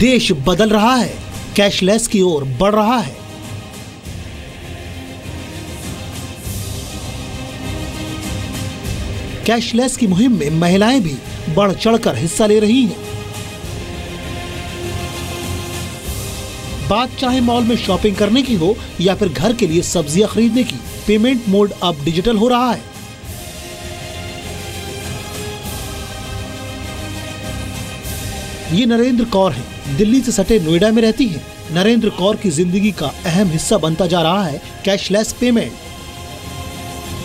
देश बदल रहा है, कैशलेस की ओर बढ़ रहा है। कैशलेस की मुहिम में महिलाएँ भी बढ़ चढ़कर हिस्सा ले रही हैं। बात चाहे मॉल में शॉपिंग करने की हो या फिर घर के लिए सब्ज़ियाँ खरीदने की, पेमेंट मोड अब डिजिटल हो रहा है। ये नरेंद्र कौर हैं। दिल्ली से सटे नोएडा में रहती है। नरेंद्र कौर की ज़िंदगी का अहम हिस्सा बनता जा रहा है cashless payment.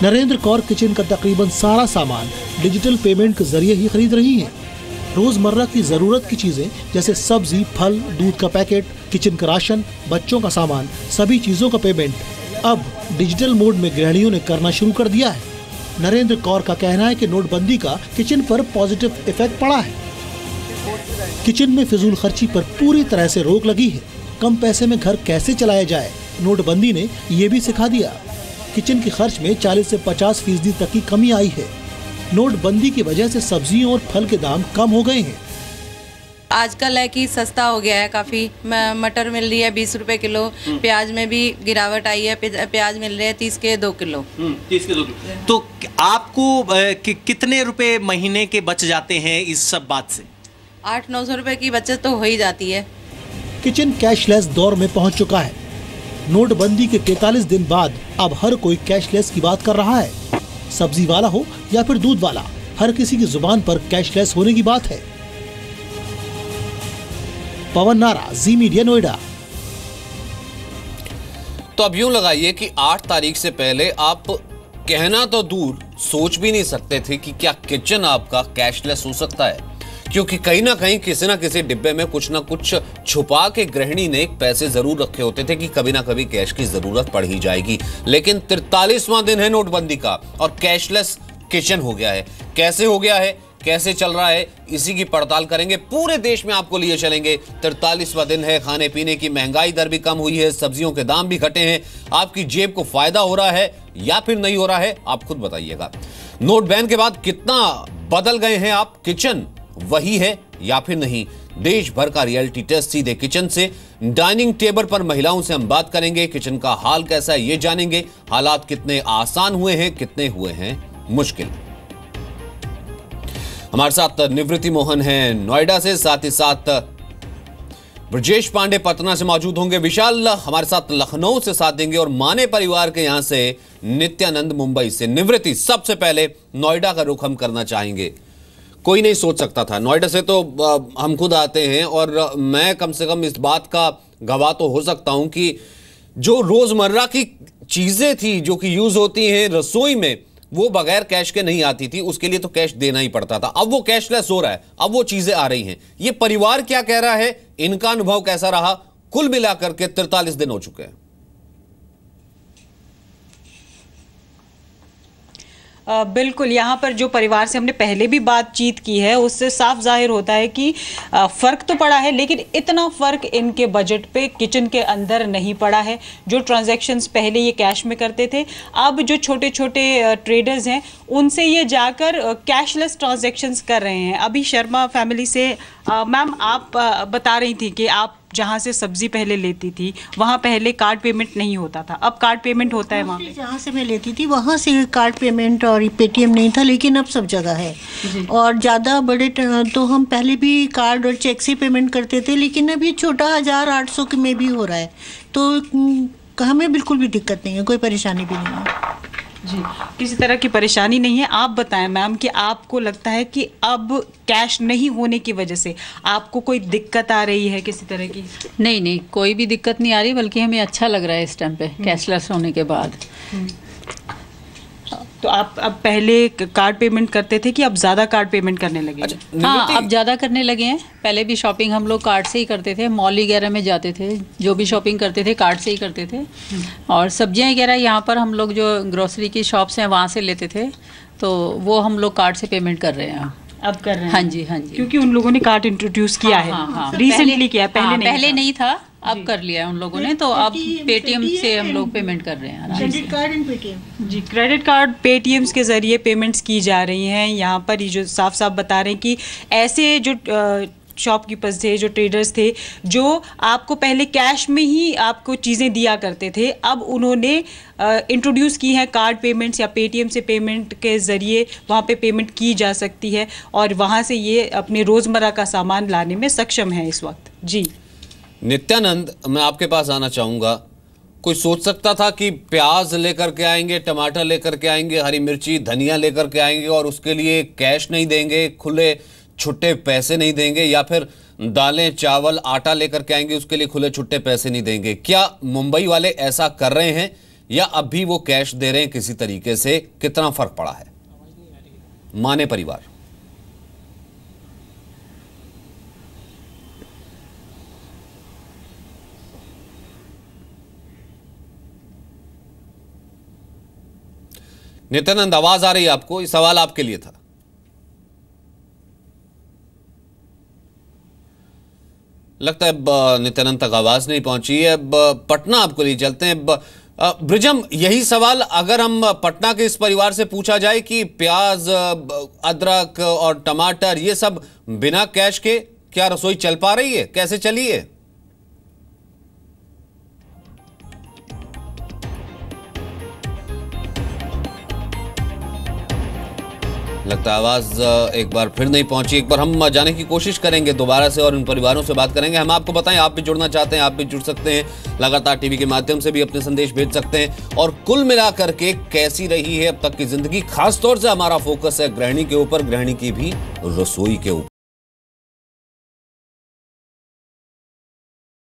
Narendra Kaur kitchen का तकरीबन सारा सामान डिजिटल पेमेंट के ज़रिए ही खरीद रही हैं। रोज़मर्रा की ज़रूरत की चीज़ें, जैसे सब्ज़ी, फल, दूध का पैकेट, किचन का राशन, बच्चों का सामान, सभी चीज़ों का पेमेंट अब डिजिटल मोड में गृहिणियों ने करना शुरू कर दिया है। नरेंद्र कौर का कहना है कि नोटबंदी का किचन पर पॉजिटिव इफ़ेक्ट पड़ा है। किचन में फिजूल खर्ची पर पूरी तरह से रोक लगी है। कम पैसे में घर कैसे चलाया जाए? नोटबंदी ने ये भी सिखा दिया। किचन के खर्च में 40 से 50 फ़ीसदी तक की कमी आई है। नोटबंदी की वजह से सब्जियों और फल के दाम कम हो गए हैं। आजकल है कि सस्ता हो गया है काफ़ी। मटर मिल रही है बीस रुपए किलो प्याज में भी गिरावट आई है। प्याज मिल रहे हैं तीस के दो किलो। तीस के दो किलो। तो आपको कि, कितने रुपए महीने के बच जाते हैं इस सब बात से? आठ नौ सौ रुपए की बचत तो हो ही जाती है। किचन कैशलेस दौर में पहुँच चुका है। नोटबंदी के 43 दिन बाद अब हर कोई कैशलेस की बात कर रहा है। सब्ज़ी वाला हो या फिर दूध वाला हर किसी की ज़ुबान पर कैशलेस होने की बात है। पवन नारा जी मीडिया नोएडा। तो अब यूँ लगाइए कि 8 तारीख से पहले आप कहना तो दूर सोच भी नहीं सकते थे कि क्या किचन आपका कैशलेस हो सकता है। क्योंकि कहीं ना कहीं किसी ना किसी डिब्बे में कुछ ना कुछ छुपा के गृहिणी ने पैसे ज़रूर रखे होते थे कि कभी ना कभी कैश की ज़रूरत पड़ ही जाएगी। लेकिन तिरतालीसवां दिन है नोटबंदी का और कैशलेस किचन हो गया है। कैसे हो गया है? कैसे चल रहा है? इसी की पड़ताल करेंगे। पूरे देश में आपको लिए चलेंगे। तिरतालीसवा दिन है। खाने पीने की महँगाई दर भी कम हुई है। सब्जियों के दाम भी घटे हैं। आपकी जेब को फ़ायदा हो रहा है या फिर नहीं हो रहा है, आप खुद बताइएगा। नोट बैन के बाद कितना बदल गए हैं आप किचन? वही है या फिर नहीं? देश भर का रियलिटी टेस्ट सीधे किचन से, डाइनिंग टेबल पर महिलाओं से हम बात करेंगे, किचन का हाल कैसा है ये जानेंगे। हालात कितने आसान हुए हैं, कितने हुए हैं मुश्किल। हमारे साथ निवृत्ति मोहन हैं नोएडा से, साथ ही साथ ब्रजेश पांडे पटना से मौजूद होंगे। विशाल हमारे साथ लखनऊ से साथ देंगे और माने परिवार के यहाँ से नित्यानंद मुंबई से निवृत्ति। सबसे पहले नोएडा का रुख हम करना चाहेंगे। कोई नहीं सोच सकता था। नोएडा से तो हम खुद आते हैं और मैं कम से कम इस बात का गवाह तो हो सकता हूँ कि जो रोज़मर्रा की चीज़ें थी जो कि यूज़ होती हैं रसोई में, वो बगैर कैश के नहीं आती थी। उसके लिए तो कैश देना ही पड़ता था। अब वो कैशलेस हो रहा है। अब वो चीज़ें आ रही हैं। ये परिवार क्या कह रहा है? इनका अनुभव कैसा रहा? कुल मिलाकर के तिरतालीस दिन हो चुके हैं। बिल्कुल, यहाँ पर जो परिवार से हमने पहले भी बातचीत की है, उससे साफ़ ज़ाहिर होता है कि फ़र्क तो पड़ा है, लेकिन इतना फ़र्क इनके बजट पे किचन के अंदर नहीं पड़ा है, जो ट्रांजैक्शंस पहले ये कैश में करते थे। अब जो छोटे छोटे ट्रेडर्स हैं, उनसे ये जाकर कैशलेस ट्रांजैक्शंस कर रहे हैं। अभी शर्मा फैमिली से मैम आप बता रही थी कि आप जहाँ से सब्ज़ी पहले लेती थी वहाँ पहले कार्ड पेमेंट नहीं होता था। अब कार्ड पेमेंट होता है वहाँ पे। जहाँ से मैं लेती थी वहाँ से कार्ड पेमेंट और पेटीएम नहीं था लेकिन अब सब जगह है। और ज़्यादा बड़े तो हम पहले भी कार्ड और चेक से पेमेंट करते थे लेकिन अभी छोटा हज़ार आठ सौ में भी हो रहा है। तो हमें बिल्कुल भी दिक्कत नहीं है कोई परेशानी भी नहीं है। जी किसी तरह की परेशानी नहीं है। आप बताएँ मैम कि आपको लगता है कि अब कैश नहीं होने की वजह से आपको कोई दिक्कत आ रही है किसी तरह की? नहीं नहीं कोई भी दिक्कत नहीं आ रही बल्कि हमें अच्छा लग रहा है इस टाइम पे कैशलेस होने के बाद। तो आप अब पहले कार्ड पेमेंट करते थे कि अब ज़्यादा कार्ड पेमेंट करने लगे हैं? हाँ अब ज़्यादा करने लगे हैं। पहले भी शॉपिंग हम लोग कार्ड से ही करते थे मॉल वगैरह में जाते थे जो भी शॉपिंग करते थे कार्ड से ही करते थे। और सब्ज़ियाँ वगैरह यहाँ पर हम लोग जो ग्रोसरी की शॉप्स हैं वहाँ से लेते थे। तो वो हम लोग कार्ड से पेमेंट कर रहे हैं। अब कर रहे हैं? हाँ जी हाँ जी। क्योंकि उन लोगों ने कार्ड इंट्रोड्यूस किया है हाँ, हाँ, रिसेंटली किया पहले हाँ, नहीं पहले नहीं था। अब कर लिया है उन लोगों ने तो अब पेटीएम से हम लोग पेमेंट कर रहे हैं क्रेडिट कार्ड एंड पेटीएम जी क्रेडिट कार्ड पेटीएम्स के ज़रिए पेमेंट्स की जा रही हैं। यहाँ पर ये जो साफ़ साफ़ बता रहे हैं कि ऐसे जो शॉपकीपर्स थे जो ट्रेडर्स थे जो आपको पहले कैश में ही आपको चीज़ें दिया करते थे अब उन्होंने इंट्रोड्यूस की हैं कार्ड पेमेंट्स या पेटीएम से पेमेंट के ज़रिए वहाँ पे पेमेंट की जा सकती है और वहाँ से ये अपने रोज़मर्रा का सामान लाने में सक्षम है इस वक्त। जी। नित्यानंद, मैं आपके पास आना चाहूँगा। कोई सोच सकता था कि प्याज लेकर के आएँगे, टमाटर लेकर के आएँगे, हरी मिर्ची, धनिया लेकर के आएँगे और उसके लिए कैश नहीं देंगे, खुले छुट्टे पैसे नहीं देंगे या फिर दालें, चावल, आटा लेकर के आएँगे, उसके लिए खुले छुट्टे पैसे नहीं देंगे। क्या मुंबई वाले ऐसा कर रहे हैं या अब भी वो कैश दे रहे हैं किसी तरीके से? कितना फ़र्क पड़ा है? माने परिवार। नित्यानंद आवाज़ आ रही है आपको? ये सवाल आपके लिए था। लगता है नित्यानंद तक आवाज़ नहीं पहुँची है। ब- पटना आपको लिए चलते हैं। ब्रिजम, यही सवाल अगर हम पटना के इस परिवार से पूछा जाए कि प्याज अदरक और टमाटर, ये सब बिना कैश के क्या रसोई चल पा रही है? कैसे चली है? लगता है आवाज़ एक बार फिर नहीं पहुँची। एक बार हम जाने की कोशिश करेंगे, दोबारा से और इन परिवारों से बात करेंगे। हम आपको बताएँ, आप भी जुड़ना चाहते हैं, आप भी जुड़ सकते हैं। लगातार टीवी के माध्यम से भी अपने संदेश भेज सकते हैं। और कुल मिलाकर के कैसी रही है अब तक की ज़िंदगी, खासतौर से हमारा फोकस है गृहिणी के ऊपर, गृहिणी की भी रसोई के ऊपर।